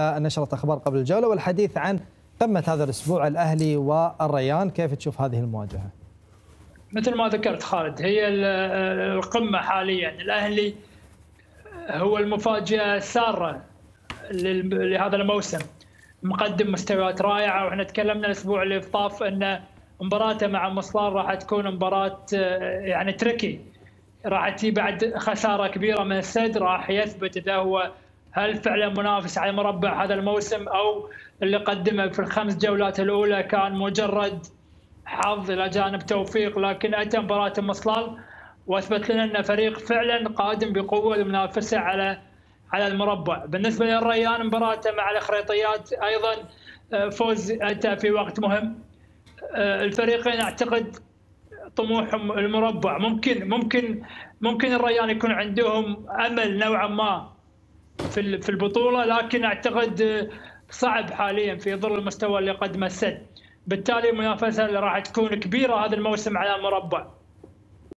نشرة أخبار قبل الجولة والحديث عن قمة هذا الأسبوع الأهلي والريان. كيف تشوف هذه المواجهة؟ مثل ما ذكرت خالد هي القمة حاليا. الأهلي هو المفاجأة السارة لهذا الموسم. مقدم مستويات رائعة وإحنا تكلمنا الأسبوع اللي طاف أن مباراته مع مصلان راح تكون مباراة يعني تركي. راح تجي بعد خسارة كبيرة من السد راح يثبت إذا هو هل فعلا منافس على مربع هذا الموسم أو اللي قدمه في الخمس جولات الأولى كان مجرد حظ إلى جانب توفيق لكن أتى مباراة المصلال وأثبت لنا أن فريق فعلا قادم بقوة المنافسة على على المربع، بالنسبة للريان مباراته مع الخريطيات أيضا فوز أتى في وقت مهم. الفريقين أعتقد طموحهم المربع ممكن ممكن ممكن الريان يكون عندهم أمل نوعا ما في في البطولة لكن أعتقد صعب حاليا في ظل المستوى اللي قدمه السد بالتالي المنافسه اللي راح تكون كبيرة هذا الموسم على المربع